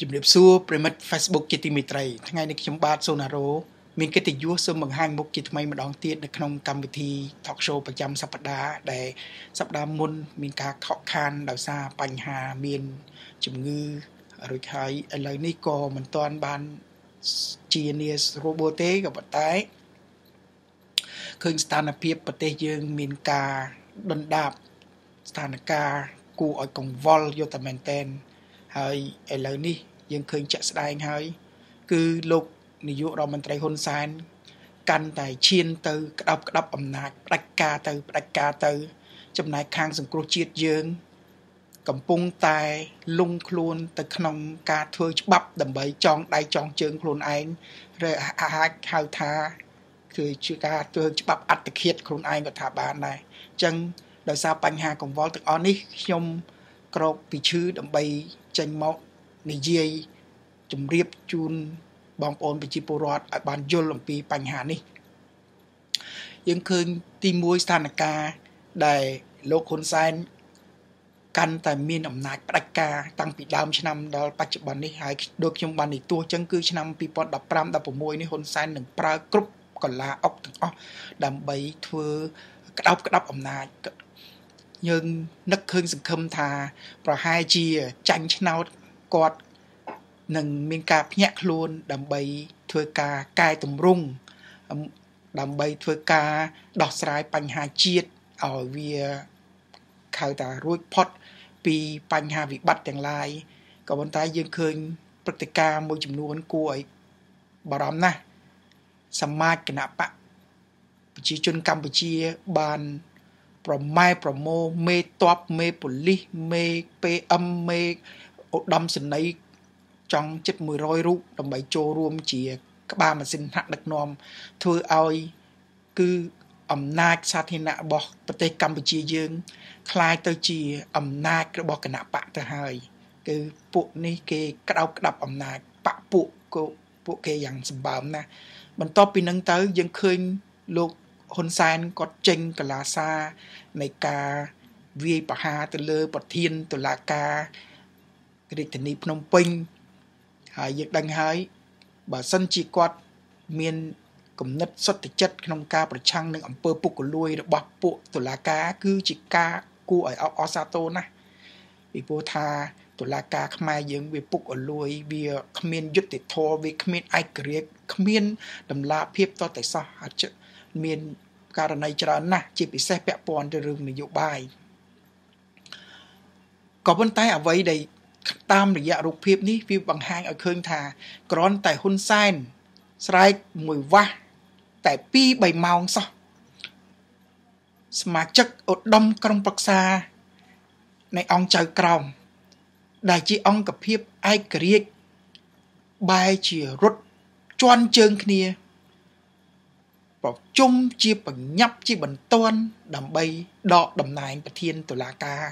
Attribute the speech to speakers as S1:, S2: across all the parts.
S1: ជំរាបសួរប្រិមិត្ត Facebook ជាទីមេត្រីថ្ងៃនេះខ្ញុំបាទសូណារ៉ូមានកិត្តិយសសូមបង្ហាញមុខជាថ្មីម្ដងទៀតនៅក្នុងកម្មវិធី Talk Show ប្រចាំសប្ដាហ៍ដែលសប្ដាហ៍មុន មានការខកខានដោយសារបញ្ហាមានជំងឺរួចហើយឥឡូវនេះក៏មិនទាន់បានជានាសរបូទេក៏ប៉ុន្តែឃើញស្ថានភាពប្រទេសយើងមានការដុនដាបស្ថានភាពគួរឲ្យកង្វល់យកតែមែនតែនហើយឥឡូវនេះ យើងឃើញជាក់ស្ដែងហើយ គឺលោកនាយករដ្ឋមន្ត្រីហ៊ុនសែនកាន់តែឈានទៅក្តាប់ក្តាប់អំណាចផ្ដាច់ការទៅផ្ដាច់ការទៅ ចំណែកខាងសង្គ្រោះជាតិយើង កំពុងតែលងខ្លួនទៅក្នុងការធ្វើច្បាប់ដើម្បីចងដៃចងជើងខ្លួនឯងឬអាចហៅថាគឺជាការធ្វើច្បាប់អត្តឃាតខ្លួនឯងក៏ថាបានដែរអញ្ចឹងដោយសារបញ្ហាកង្វល់ទាំងអស់នេះខ្ញុំក្រោកពីឈឺដើម្បីចេញមក និយាយជម្រាបជូនបងប្អូនប្រជាពលរដ្ឋឲ្យបានយល់អំពីបញ្ហានេះយើងឃើញទី1ស្ថានភាពដែលលោកហ៊ុនសែនកាន់តែមានអំណាចផ្ដាច់ការតាំងពីដើមឆ្នាំដល់បច្ចុប្បន្ននេះហើយដូចខ្ញុំបាននិទាសចឹងគឺឆ្នាំ2015 16នេះហ៊ុនសែននឹងប្រើគ្រប់កលាអុកទាំងអស់ដើម្បីធ្វើក្តោបក្តាប់អំណាចយើងនឹកឃើញសង្ឃឹមថា ប្រហែលជាចាញ់ឆ្នោត គាត់នឹងមានការភ្ញាក់ខ្លួនដើម្បីធ្វើការកែតម្រង់ដើម្បីធ្វើការដោះស្រាយបញ្ហាជាតិឲ្យវាខៅតារួចផុតពីបញ្ហាវិបត្តិទាំងឡាយក៏ប៉ុន្តែយើងឃើញព្រឹត្តិការណ៍មួយចំនួនគួរឲ្យបារម្ភណាស់សមាជគណៈបកប្រជាជនកម្ពុជាបានប្រម៉ែប្រមោមេតបមេប៉ូលីសមេ PM មេ ឧត្តមសេនីយ៍ចង់ជិត100រូបដើម្បីចូលរួមជា ក្បាលម៉ាស៊ីនហាក់ដឹកនាំធ្វើឲ្យគឺអំណាចសាធារណៈរបស់ប្រទេសកម្ពុជាយើងคล้ายទៅជាអំណាចរបស់គណៈបកទៅហើយ គឺពួកនេះគេក្តោបក្តាប់អំណាចបកពួកក៏ពួកគេយ៉ាងសម្បើមណាស់បន្ទាប់ពីនឹងទៅយើងឃើញលោកហ៊ុនសែនគាត់ចេញកលាសានៃការវាយប្រហារទៅលើប្រធានតុលាការ រាជធានីភ្នំពេញហើយយើងដឹងហើយបើសិនជាគាត់មានគំនិតសុទ្ធចិត្តក្នុងការប្រឆាំងនឹងអំពើពុករលួយរបស់ពួកតុលាការគឺជាការគួរឲ្យអបអរសាទរណាស់ពីព្រោះថាតុលាការខ្មែរយើងវាពុករលួយវាគ្មានយុត្តិធម៌វាគ្មានឯករាជ្យគ្មានតម្លាភាពតតែសោះអាចមានករណីច្រើនណាស់ជាពិសេសពាក់ព័ន្ធទៅរឿងនយោបាយក៏ប៉ុន្តែអ្វីដែល តាមរយៈរូបភាពនេះវាបង្ហាញឲ្យឃើញថាគ្រាន់តែហ៊ុនសែនស្រែកមួយវ៉ាស់តែ2 3ម៉ោងសោះសមាជិកឧត្តមក្រុមប្រឹក្សានៃអង្គចៅក្រមដែលជាអង្គភាពឯករាជ្យបែរជារត់ជន់ជើងគ្នាប្រជុំជាបញ្ញាប់ជាបន្ទាន់ដើម្បីដកតំណែងប្រធានតុលាការ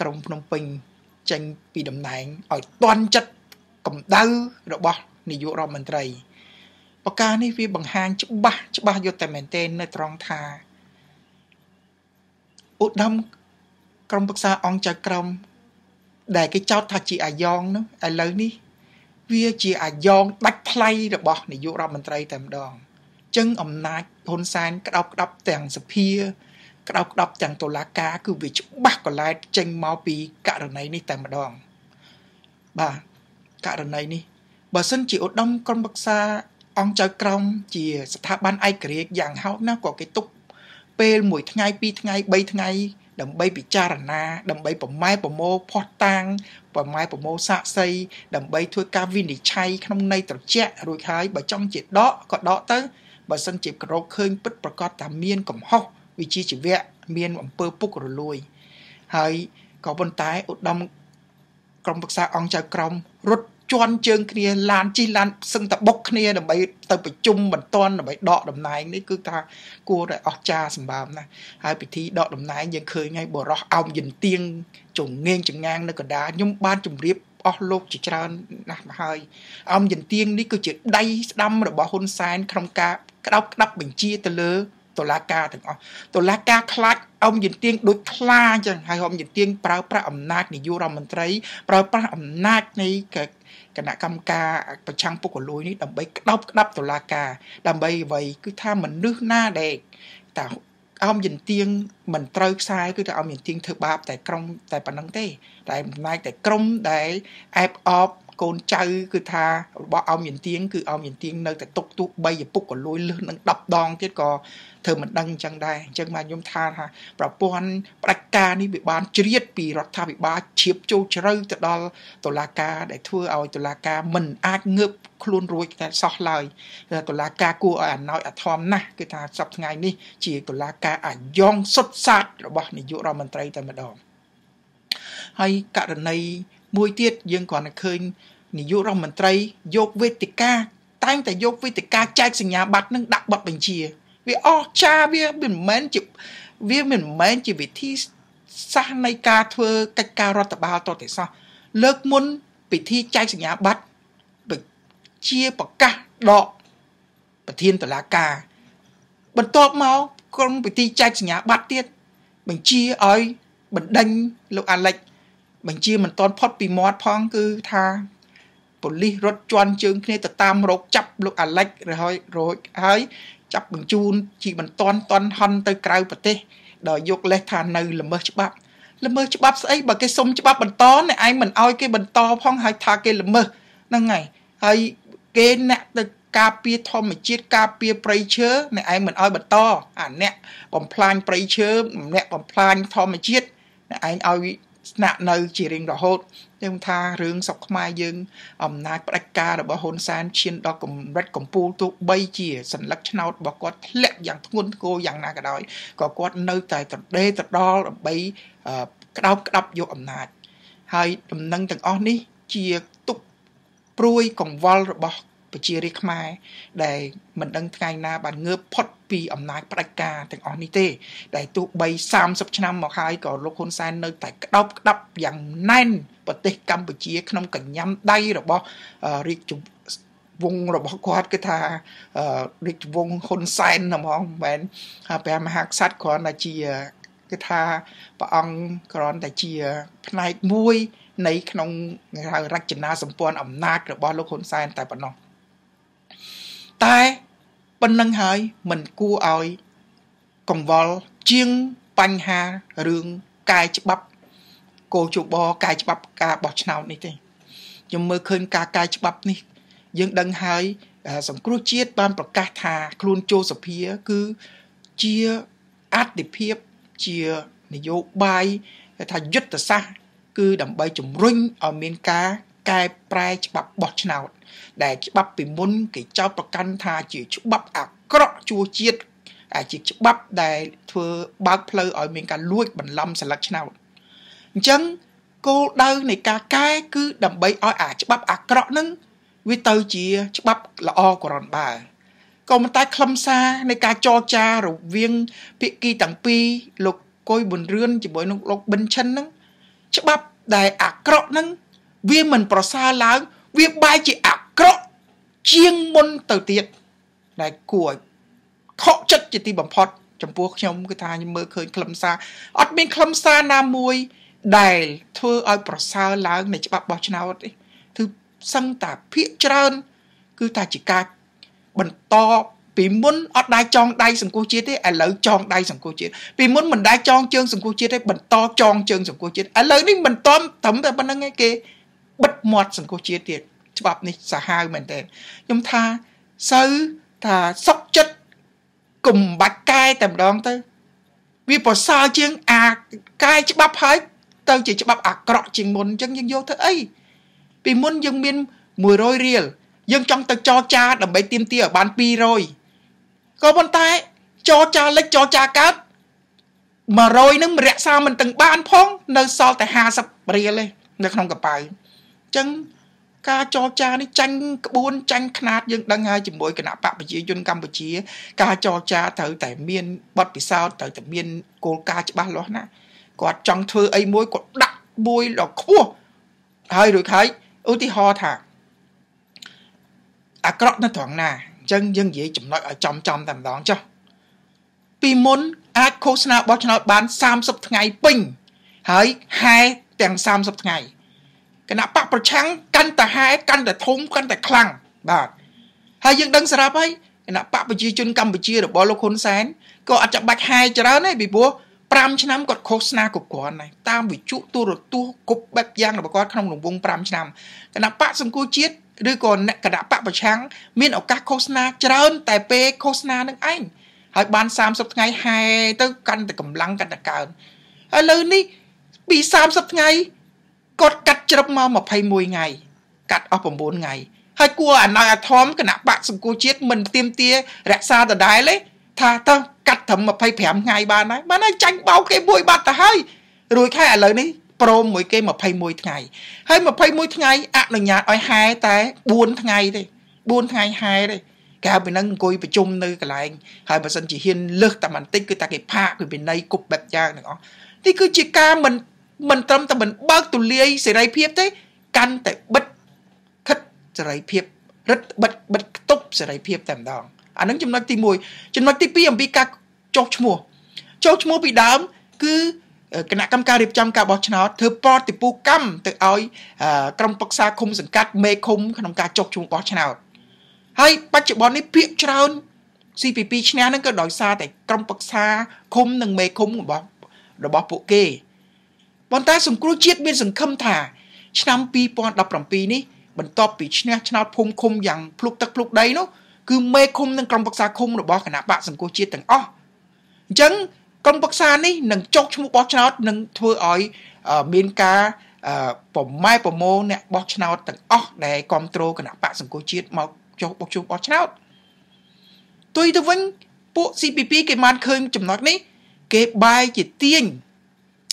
S1: ក្រុងភ្នំពេញ ចេញពីតំណែងឲ្យតន់ចិត្តកម្ដៅរបស់នាយករដ្ឋមន្ត្រីប្រការនេះវាបង្ហាញច្បាស់ច្បាស់យកតែមែនទែននៅត្រង់ថាឧត្តមក្រុមប្រឹក្សាអង្គចៅក្រមដែលគេចោទថាជាអាយ៉ងនោះឥឡូវនេះ វាជាអាយ៉ងដាច់ថ្លៃរបស់នាយករដ្ឋមន្ត្រីតែម្ដងចឹងអំណាចហ៊ុនសែនក្តោបក្តាប់ទាំងសភា ក្តោបក្តាប់ទាំងតុលាការគឺវាច្បាស់កលែតចេញមកពីករណីនេះតែម្ដងបាទករណីនេះបើសិនជាឧត្តមក្រុមប្រឹក្សាអង្គចៅក្រមជាស្ថាប័នឯករាជ្យយ៉ាងហោចណាស់ក៏គេទុកពេលមួយថ្ងៃពីរថ្ងៃ3ថ្ងៃដើម្បីពិចារណាដើម្បីប្រម៉ែប្រមោផោះតាងប្រម៉ែប្រមោសាកសីដើម្បីធ្វើការវិនិច្ឆ័យក្នុងន័យត្រជាក់រួចហើយបើចង់ជាដកក៏ដកទៅបើសិនជាក្រោកឃើញពិតប្រកបថាមានកំហុស វិជាជីវៈមានអំពើពុករលួយ ហើយក៏ប៉ុន្តែឧត្តមក្រុមប្រឹក្សាអង្គចៅក្រមរត់ជន់ជើងគ្នាឡានជិះឡានសឹងតបុកគ្នាដើម្បីទៅប្រជុំបន្ទាន់ដើម្បីដកតំណែងនេះគឺថាគួរតែអស្ចារ្យសម្បើមណាស់ហើយពិធីដកតំណែងយើងឃើញហើយបរោះអោមយិនទៀងចងងៀងចងាងនៅកណ្ដាលខ្ញុំបានជម្រាបអស់លោកជាច្រើនណាស់មកហើយអោមយិនទៀងនេះគឺជាដៃស្ដាំរបស់ហ៊ុនសែនក្នុងការក្តោបក្តាប់បញ្ជាទៅលើ តុលាការទាំងអស់តុលាការខ្លាចអមយន្តទៀងដូចខ្លាអញ្ចឹងហើយអមយន្តទៀងប្រើប្រាស់អំណាចនាយករដ្ឋមន្ត្រីប្រើប្រាស់អំណាចនៃគណៈកម្មការប្រឆាំងពុករលួយនេះដើម្បីក្តោបក្តាប់តុលាការដើម្បីអ្វីគឺថាមនុស្សណាដែលតាអមយន្តទៀងមិនត្រូវខ្សែគឺតែអមយន្តទៀងធ្វើបាបតែក្រុមតែប៉ុណ្្នឹងទេតែអំណាចតែក្រុមដែលអែបអប កូនចៅគឺថារបស់អមយន្ទៀងគឺអមយន្ទៀងនៅតែຕົកទូ3ឪពុកក៏លួយលឹះនឹង10ដងទៀតក៏ធ្វើមិនដឹងអញ្ចឹងដែរអញ្ចឹងបាទខ្ញុំថាថាប្រព័ន្ធផ្ដាច់ការនេះវាបានជ្រៀតពីរដ្ឋាភិបាលឈៀបចូលជ្រៅទៅដល់តុលាការដែលធ្វើឲ្យតុលាការមិនអាចងើបខ្លួនរួចតែសោះឡើយតុលាការគួរឲ្យអាណោចអាធមណាស់គឺថាសប្តាហ៍ថ្ងៃនេះជាតុលាការអាយ៉ងសុតសាតរបស់នាយករដ្ឋមន្ត្រីតែម្ដងហើយករណី មួយទៀតយើងគ្រាន់តែឃើញនាយករដ្ឋមន្ត្រីយកវេទិកាតែងតែយកវេទិកាចែកសញ្ញាបត្រនឹងដាក់បទបញ្ជាវាអស្ចារ្យវាមិនមែនជាវាមិនមែនជាវិធីសាស្ត្រនៃការធ្វើកិច្ចការរដ្ឋបាលតទៅសោះលើកមុនពិធីចែកសញ្ញាបត្រដូចជាប្រកាសដកប្រធានតុលាការបន្ទាប់មកក្រុមពិធីចែកសញ្ញាបត្រទៀតបញ្ជាឲ្យបណ្ដេញលោកអាឡិច បញ្ជាមិនទាន់ផុតពីមាត់ផងគឺថាប៉ូលីសរត់ជន់ជើងគ្នាទៅតាមរោគចាប់លោកអាឡិចរហើយរោចហើយចាប់បញ្ជូនជីមិនតន់តន់ហន់ទៅក្រៅប្រទេសដល់យកលេសថានៅល្មើសច្បាប់ល្មើសច្បាប់ស្អីបើគេសុំច្បាប់បន្តអ្នកឯងមិនអោយគេបន្តផងហើយថាគេល្មើសហ្នឹងហើយហើយគេអ្នកទៅការពារធម្មជាតិការពារព្រៃឈើអ្នកឯងមិនអោយបន្តអាអ្នកបំផ្លាញព្រៃឈើអ្នកបំផ្លាញធម្មជាតិអ្នកឯងឲ្យ ស្នាក់នៅជារៀងរហូតខ្ញុំថារឿងសុកខ្មែរយើងអំណាចផ្ដាច់ការរបស់ហ៊ុនសែនឈានដល់កម្រិតកំពូលទោះបីជាសัญลักษณ์ឆ្នោតរបស់គាត់ធ្លាក់យ៉ាងធ្ងន់ធ្ងរយ៉ាងណាក៏ដោយក៏គាត់នៅតែត្រដេកត្រដល់ដើម្បីក្តោបក្តាប់យកអំណាចហើយដំណឹងទាំងអស់នេះជាទុកព្រួយកង្វល់របស់ ប្រជារាស្ត្រខ្មែរដែលមិនដឹងថ្ងៃណាបានងើបផុតពីអំណាចផ្ដាច់ការទាំងអស់នេះទេ ដែលទោះបី30ឆ្នាំមកហើយក៏លោកហ៊ុនសែននៅតែក្តោបក្តាប់យ៉ាងណែនប្រទេសកម្ពុជា ក្នុងកញ្ញាំដៃរបស់រាជវងរបស់គាត់គឺថារាជវងហ៊ុនសែនហ្មងមិនមែនព្រះមហាក្សត្រគ្រាន់តែជាគឺថាព្រះអង្គគ្រាន់តែជាផ្នែកមួយនៃក្នុងរចនាសម្ព័ន្ធអំណាចរបស់លោកហ៊ុនសែនតែប៉ុណ្ណោះ តែប៉ុណ្្នឹងហើយមិនគួរឲ្យកង្វល់ជាងបញ្ហារឿងកាយច្បាប់គោលជបកាយច្បាប់ការបោះឆ្នោតនេះទេខ្ញុំមើលឃើញការកាយច្បាប់នេះ យើងដឹងហើយសង្គ្រោះជាតិបានប្រកាសថាខ្លួនចូលសភាគឺជាអតិភិបជានយោបាយថាយុទ្ធសាស្ត្រគឺដើម្បីជំរុញឲ្យមានការ កែប្រែច្បាប់បោះឆ្នោត ដែលច្បាប់ពីមុនគេចោទប្រកាន់ថាជាច្បាប់អាក្រក់ជួជាតិជាច្បាប់ដែលធ្វើបើកផ្លូវឲ្យមានការលួចបន្លំសិលឹកឆ្នោតអញ្ចឹងគោលដៅនៃការកែគឺដើម្បីឲ្យអាច្បាប់អាក្រក់ហ្នឹងវាទៅជាច្បាប់ល្អក្រនបើក៏ប៉ុន្តែខ្លឹមសារនៃការចរចារវាងភាគីទាំងពីរលោកកុយប៊ុនរឿនជាមួយនឹងលោកប៊ិនឈិនហ្នឹងច្បាប់ដែលអាក្រក់ហ្នឹង វាមិនប្រសើរឡើង វាបែរជាអាក្រក់ជាងមុនទៅទៀតដែលគួរឲ្យខកចិត្តជាទីបំផុតចំពោះខ្ញុំគឺថាខ្ញុំមើលឃើញខ្លឹមសារអត់មានខ្លឹមសារណាមួយដែលធ្វើឲ្យប្រសើរឡើងនៃច្បាប់បោះឆ្នោតទេគឺសឹងតែភាកច្រើន គឺតែជាការបន្តពីមុនអត់ដែរចងដៃសង្គមជាតិទេឥឡូវចងដៃសង្គមជាតិពីមុនមិនដែរចងជើងសង្គមជាតិទេបន្តចងជើងសង្គមជាតិឥឡូវនេះមិនតន់ត្រឹមតែប៉ុណ្្នឹងឯងគេ បិទមាត់សង្គមជាតិទៀតច្បាប់នេះសាហាវមែនតើខ្ញុំថាសូវថាសុកចិត្តកុំបាច់កែតែម្ដងទៅ វាប្រសើរជាងអាកែច្បាប់ហើយទៅជាច្បាប់អាក្រក់ជាងមុនអញ្ចឹងយើងយកទៅអីពីមុនយើងមាន100រៀលយើងចង់ទៅចរចាដើម្បីទៀមទាឲ្យបាន200ក៏ប៉ុន្តែចរចាលិចចរចាកើត100នឹងរក្សាមិនទាំងបានផង នៅសល់តែ50រៀលទេនៅក្នុងកប៉ៅ ចឹងការចរចានេះចាញ់ក្បួនចាញ់ខ្នាតយើងដឹងហើយជាមួយគណៈបកប្រជាជនកម្ពុជា ការចរចាត្រូវតែមានបទពិសោធន៍ត្រូវតែមានគោលការណ៍ច្បាស់លាស់ណាគាត់ចង់ធ្វើអីមួយគាត់ដាក់មួយដល់ខ្ពស់ហើយរួចហើយឧទាហរណ៍ថាអាក្រក់នៅត្រង់ណាអញ្ចឹងយើងនិយាយចំណុចឲ្យចំចំតែម្ដងចុះពីមុនអាចឃោសនាបោះឆ្នោតបាន30ថ្ងៃពេញហើយហែទាំង30ថ្ងៃ គណៈបកប្រឆាំងកាន់តែហែកាន់តែធំកាន់តែខ្លាំងបាទហើយយើងដឹងស្រាប់ហើយគណៈបកប្រជាជនកម្ពុជារបស់លោកហ៊ុនសែនក៏អត់ចាំបាច់ហែច្រើនទេពីព្រោះ5ឆ្នាំគាត់ឃោសនាគ្រប់គ្រាន់ហើយតាមវិទ្យុទូរទស្សន៍គ្រប់បែបយ៉ាងរបស់គាត់ក្នុងរង្វង់5ឆ្នាំគណៈបកសង្គមជាតិឬក៏គណៈបកប្រឆាំងមានឱកាសឃោសនាច្រើន តែពេលឃោសនានឹងឯងហើយបាន30ថ្ងៃហែទៅកាន់តែកម្លាំងកាន់តែកើនឥឡូវនេះពី30ថ្ងៃ គាត់កាត់ជ្រឹបមក21ថ្ងៃកាត់អស់9ថ្ងៃហើយគួរអាណោយអាធំគណៈបកសង្គមជាតិមិនទៀមទារក្សាដដែលទេថាទៅកាត់ត្រឹម25ថ្ងៃបានហើយបានហើយចាញ់បោកគេមួយបាត់ទៅហើយរួចខែឥឡូវនេះព្រមមួយគេ21ថ្ងៃហើយ21ថ្ងៃអនុញ្ញាតឲ្យហែតែ4ថ្ងៃទេ4ថ្ងៃហែទេគេហៅពីនឹងអង្គុយប្រជុំនៅកន្លែងហើយបើសិនជាហ៊ានលើសតែបន្តិចគឺតែគេផាកគឺវិន័យគប់បែបយ៉ាងទាំងអស់នេះគឺជាការមិន មិនត្រឹមតែមិនបើកទូលាយសេរីភាពទេ កាន់តែបិទខិតសេរីភាពរឹតបិទបិទខ្ទប់សេរីភាពតែម្ដងអានឹងចំណុចទី1ចំណុចទី2អំពីការចុះឈ្មោះចុះឈ្មោះពីដើម គឺគណៈកម្មការរៀបចំការបោះឆ្នោតធ្វើប្រតិពូកម្មទៅឲ្យក្រុមប្រឹក្សាឃុំសង្កាត់មេឃុំក្នុងការចុះឈ្មោះបោះឆ្នោតហើយបច្ចុប្បន្ននេះភាកច្រើន CPP ឈ្នះហ្នឹងក៏ដោយសារតែក្រុមប្រឹក្សាឃុំនិងមេឃុំរបស់របស់ពួកគេ ប៉ុន្តែសង្គ្រោះជាតិមានសង្ឃឹមថា ឆ្នាំ2017នេះបន្ទាប់ពីឈ្នះឆ្នោតភូមិឃុំយ៉ាងភ្លុកទឹកភ្លុកដីនោះគឺមេឃុំនិងក្រុមប្រឹក្សាឃុំរបស់គណៈបកសង្គ្រោះជាតិទាំងអស់អញ្ចឹងក្រុមប្រឹក្សានេះនឹងចុះឈ្មោះបោះឆ្នោតនឹងធ្វើឲ្យមានការប្រម៉ែប្រមោអ្នកបោះឆ្នោតទាំងអស់ដែលគ្រប់គ្រងគណៈបកសង្គ្រោះជាតិមកចុះបុកជួបបោះឆ្នោតទុយទៅវិញពួក CPP គេបានឃើញចំណុចនេះ គេបែរជាទាញ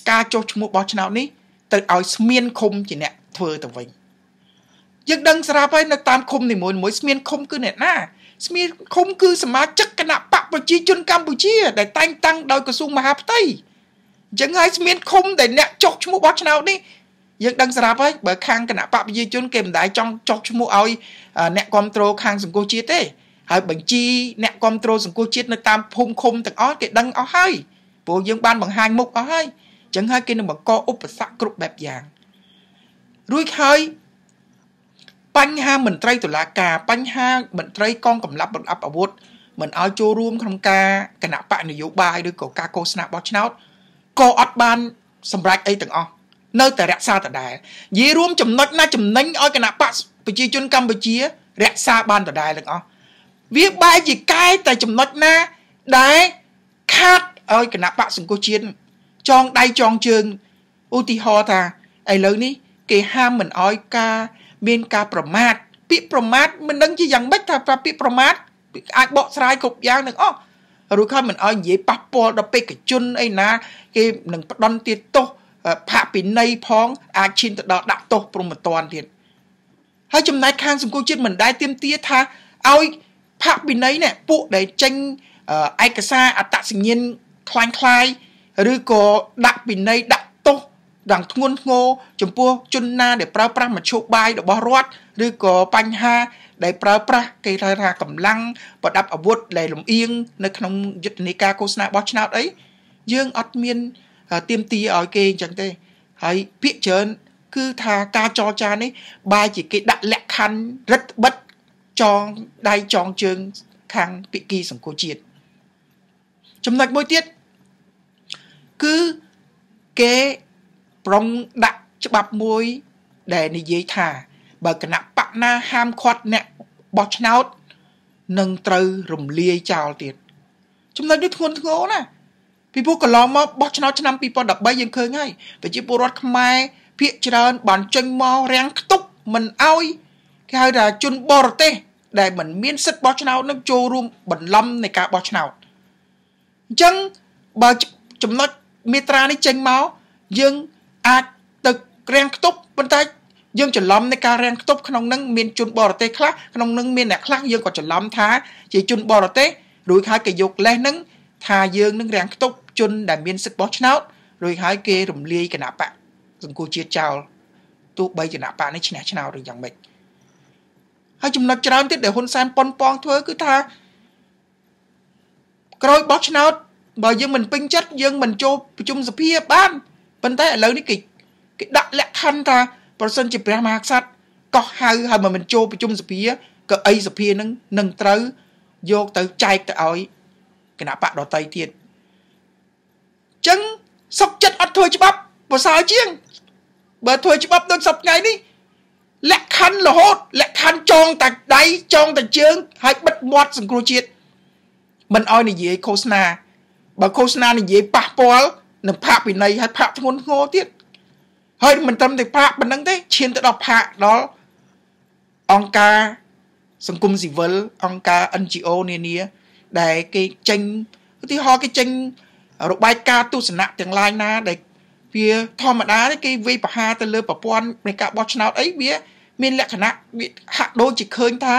S1: ការចុះឈ្មោះបោះឆ្នោតនេះទៅឲ្យស្មៀនឃុំជាអ្នកធ្វើទៅវិញយើងដឹងស្រាប់ហើយនៅតាមឃុំនីមួយៗស្មៀនឃុំគឺអ្នកណាស្មៀនឃុំគឺសមាជិកគណៈបកប្រជាជនកម្ពុជា ដែលតែងតាំងដោយក្រសួងមហាផ្ទៃអញ្ចឹងហើយស្មៀនឃុំដែលអ្នកចុះឈ្មោះបោះឆ្នោតនេះយើងដឹងស្រាប់ហើយបើខាងគណៈបកប្រជាជនគេមិនដែលចង់ចុះឈ្មោះឲ្យអ្នកគ្រប់គ្រងខាងសង្គមជាតិទេហើយបញ្ជីអ្នកគ្រប់គ្រងសង្គមជាតិនៅតាមភូមិឃុំទាំងអស់គេដឹងអស់ហើយព្រោះយើងបានបង្ហាញមុខអស់ហើយអញ្ចឹងហើយគេនឹងបង្កឧបសគ្គគ្រប់បែបយ៉ាងរួចហើយបញ្ហាមន្ត្រីតុលាការបញ្ហាមន្ត្រីកងកម្លាំងបង្អាប់អាវុធមិនឲ្យចូលរួមក្នុងការគណៈបកនយោបាយឬក៏ការកោសនាបោះឆ្នោតក៏អត់បានសម្រេចអីទាំងអស់នៅតែរក្សាដដែលនិយាយរួមចំណុចណាចំណេញឲ្យគណៈបកប្រជាជនកម្ពុជា រក្សាបានដដែលទាំងអស់វាបែរជាកែតែចំណុចណាដែលខាតឲ្យគណៈបកសង្គមជាតិ ចងដៃចងជើងឧទាហរណ៍ថាឥឡូវនេះគេហាមមិនឲ្យការមានការប្រមាថពាក្យប្រមាថមិនដឹងជាយ៉ាងម៉េចថាប្រាប់ពាក្យប្រមាថអាចបកស្រាយគ្រប់យ៉ាងទាំងអស់រួចហើយមិនឲ្យនិយាយប៉ះពាល់ដល់បេក្ខជនអីណាគេនឹងផ្ដន់ទៀតទោសផាកពិន័យផងអាចឈានទៅដល់ដាក់ទោសព្រមមិនតាន់ទៀតហើយចំណែកខាងសង្គមជាតិមិនដែលទៀមទាថាឲ្យផាកពិន័យនេះពួកដែលចេញឯកសារអត្តសញ្ញាណคล้ายคล้าย ឬក៏ដាក់ពិន័យដាក់ទោសដល់ធ្ងន់ធ្ងរចំពោះជនណាដែលប្រើប្រាស់មធ្យោបាយរបស់រដ្ឋឬក៏បញ្ហាដែលប្រើប្រាស់គេថាកម្លាំងប្រដាប់អាវុធដែលលំអៀងនៅក្នុងយុទ្ធនាការឃោសនាបោះឆ្នោតអីយើងអត់មានទៀមទីឲ្យគេអញ្ចឹងទេហើយភាកច្រើនគឺថាការចរចានេះបែរជាគេដាក់លក្ខខណ្ឌរឹតបិទចងដៃចងជើងខាងពិគីសង្គមជាតិចំណុចមួយទៀត គឺគេប្រុងដាក់ច្បាប់មួយដែលនិយាយថា បើគណៈបកណាហាមឃាត់អ្នកបោះឆ្នោតនឹងត្រូវរំលាយចោលទៀតចំណុចនេះធ្ងន់ធ្ងរណាពីព្រោះកន្លងមកបោះឆ្នោតឆ្នាំ2013យើងឃើញហើយប្រជាពលរដ្ឋខ្មែរភាគច្រើនបានចេញមករាំងខ្ទប់មិនអោយគេហៅថាជនបរទេស ដែលមិនមានសិទ្ធិបោះឆ្នោតនឹងចូលរួមបន្លំនៃការបោះឆ្នោតអញ្ចឹងបើចំណុច មេត្រានេះចេញមកយើងអាចទៅរាំងខ្ទប់ប៉ុន្តែយើងច្រឡំនៃការរាំងខ្ទប់ក្នុងនឹងមានជនបរទេសខ្លះក្នុងនឹងមានអ្នកខ្លះយើងក៏ច្រឡំថាជាជនបរទេសរួចហើយគេយកលេសនឹងថាយើងនឹងរាំងខ្ទប់ជនដែលមានសិទ្ធិបោះឆ្នោតរួចហើយគេរំលាយគណៈបកសង្គមជាតិចោលទោះបីគណៈបកនេះឈ្នះឆ្នោតឬយ៉ាងម៉េចហើយចំណុចច្រើនទៀតដែលហ៊ុនសែនប៉ុនប៉ងធ្វើគឺថាក្រោយបោះឆ្នោត បើយើងមិនពេញចិត្តយើងមិនចូលប្រជុំសភាបានប៉ុន្តែឥឡូវនេះគេគេដាក់លក្ខខណ្ឌថាប្រសិនជាព្រះមហាក្សត្រកោះហៅហើយមិនចូលប្រជុំសភាក៏អីសភានឹងនឹងត្រូវយកទៅចែកទៅឲ្យគណៈបកដតីទៀតចឹងសុកចិត្តអត់ធ្វើច្បាប់ប្រសើរជាង បើធ្វើច្បាប់ដូចសប្តាហ៍នេះលក្ខខណ្ឌរហូតលក្ខខណ្ឌចងតែដៃចងតែជើងហើយបិទមាត់សង្គ្រោះជាតិមិនឲ្យនិយាយឃោសនា បើឃោសនានិយាយប៉ះពាល់នឹងផាកពិន័យហើយផាកធ្ងន់ធ្ងរទៀតហើយមិនត្រឹមតែផាកប៉ុណ្្នឹងទេឈានទៅដល់ផាកដល់អង្គការសង្គមស៊ីវិលអង្គការ NGO នានា ដែលគេចេញឧទាហរណ៍គេចេញរបាយការណ៍ទស្សនៈទាំងឡាយណា ដែលវាធម្មតាទេគេវាយប្រហារទៅលើប្រព័ន្ធនៃការបោះឆ្នោតអីវា មានលក្ខណៈវាហាក់ដូចជាឃើញថា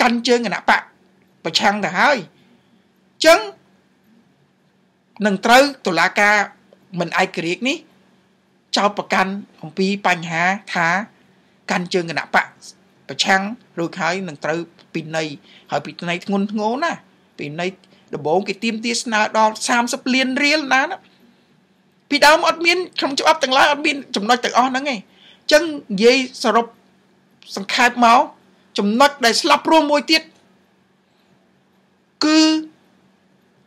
S1: កាន់ជើងគណៈបកប្រឆាំងទៅហើយអញ្ចឹង នឹងត្រូវតុលាការមិនឯករាជ្យនេះចោទប្រកាន់អំពីបញ្ហាថាកាន់ជើងគណៈបកប្រឆាំងរួចហើយនឹងត្រូវពិន័យហើយពិន័យធ្ងន់ធ្ងរណាពិន័យដំបូងគេទៀមទាស្នើដល់30លានរៀលណាណាពីដើមអត់មានក្នុងច្បាប់ទាំងឡាយអត់មានចំណុចទាំងអស់ហ្នឹងទេអញ្ចឹងនិយាយសរុបសង្ខេបមកចំណុចដែលស្លាប់រួមមួយទៀតគឺ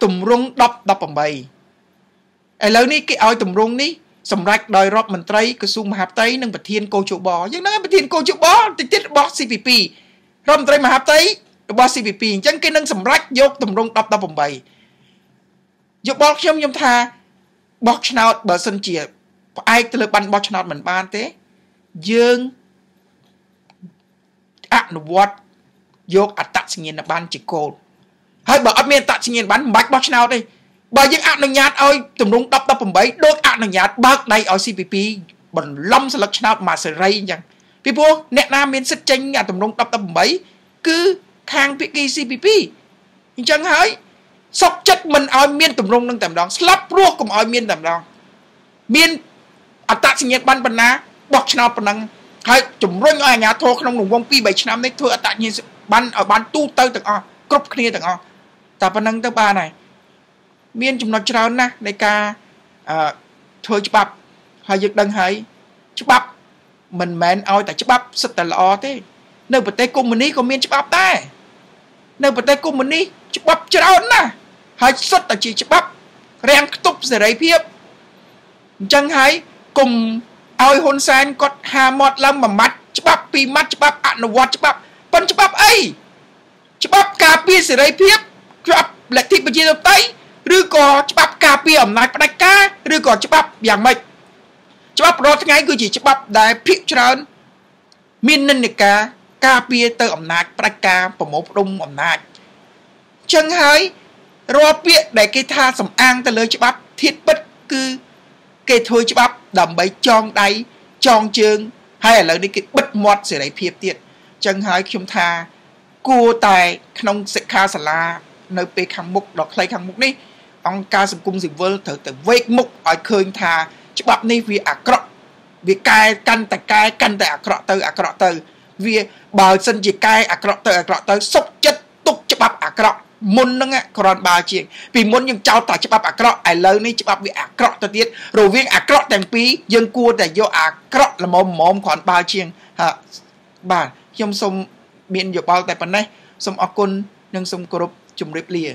S1: តម្រង10 18ឥឡូវនេះគេឲ្យតម្រងនេះសម្រាប់ដោយរដ្ឋមន្ត្រីក្រសួងមហាផ្ទៃនិងប្រធានកោជបយ៉ាងហ្នឹងប្រធានកោជបតិចទៀតរបស់ CPP រដ្ឋមន្ត្រីមហាផ្ទៃរបស់ CPP អញ្ចឹងគេនឹងសម្រេចយកតម្រង10 18យោបល់ខ្ញុំខ្ញុំថាបោះឆ្នោតបើសិនជាផ្អែកទៅលើបានបោះឆ្នោតមិនបានទេយើងអនុវត្តយកអត្តសញ្ញាណប័ណ្ណជាគោល ហើយបើអត់មានអត្តសញ្ញាណប័ណ្ណមិនបាច់បោះឆ្នោតទេបើយើងអនុញ្ញាតឲ្យទម្រង់10 18ដូចអនុញ្ញាតបើកដៃឲ្យ CPP បន្លំស្លឹកឆ្នោតមកសេរីអញ្ចឹងពីព្រោះអ្នកណាមានសិទ្ធិចេញអាទម្រង់10 18គឺខាងភាគី CPP អញ្ចឹងហើយសុកចិត្តមិនឲ្យមានទម្រង់នឹងតែម្ដងស្លាប់ព្រោះកុំឲ្យមានតែម្ដងមានអត្តសញ្ញាណប័ណ្ណបណ្ណាបោះឆ្នោតប៉ុណ្ណឹងហើយជំរុញឲ្យអាជ្ញាធរក្នុងរង្វង់2 3ឆ្នាំនេះធ្វើអត្តសញ្ញាណប័ណ្ណឲ្យបានទូទៅទាំងអស់គ្រប់គ្នាទាំងអស់ តែប៉ុណ្ណឹងទៅបានហើយមានចំណុចច្រើនណាស់នៃការអឺធ្វើច្បាប់ហើយយើងដឹងហើយច្បាប់មិនមែនឲ្យតែច្បាប់សិតតែល្អទេ នៅប្រទេសកុម្មុយនីក៏មានច្បាប់ដែរនៅប្រទេសកុម្មុយនីច្បាប់ច្រើនណាស់ហើយសុទ្ធតែជាច្បាប់រាំងខ្ទប់សេរីភាពអញ្ចឹងហើយគុំឲ្យហ៊ុនសែនគាត់ហាមាត់ឡើងមួយម៉ាត់ច្បាប់ពីរម៉ាត់ច្បាប់អនុវត្តច្បាប់ប៉ុនច្បាប់អីច្បាប់ការពារសេរីភាព ច្បាប់លទ្ធិប្រជាធិបតេយ្យឬក៏ច្បាប់ការពារអំណាចផ្ដាច់ការឬក៏ច្បាប់យ៉ាងម៉េចច្បាប់រាល់ថ្ងៃគឺជាច្បាប់ដែលភាគច្រើន មាននិន្នាការការពារទៅអំណាចផ្ដាច់ការប្រមូលផ្ដុំអំណាចចឹងហើយរាល់ពាក្យដែលគេថាសំអាងទៅលើច្បាប់ធៀបពិតគឺគេធ្វើច្បាប់ដើម្បីចងដៃចងជើងហើយឥឡូវនេះគេបិទមាត់សេរីភាពទៀតចឹងហើយខ្ញុំថាគួរតែក្នុងសិក្ខាសាលា នៅពេលខាងមុខដល់ខ្លីខាងមុខនេះអង្គការសង្គមស៊ីវិលត្រូវតែវេកមុខឲ្យឃើញថាច្បាប់នេះវាអាក្រក់វាកែកាន់តែកែកាន់តែអាក្រក់ទៅអាក្រក់ទៅ វាបើសិនជាកែអាក្រក់ទៅអាក្រក់ទៅសុកចិត្តទុកច្បាប់អាក្រក់មុនហ្នឹងគ្រាន់បើជាងពីមុនយើងចោទតែច្បាប់អាក្រក់ឥឡូវនេះច្បាប់វាអាក្រក់ទៅទៀតរវាងអាក្រក់ទាំងពីរយើងគួរតែយកអាក្រក់ល្មមល្មមគ្រាន់បើជាងបាទខ្ញុំសូមមានយោបល់តែប៉ុណ្ណេះសូមអរគុណនិងសូមគោរព ជម្រាបលា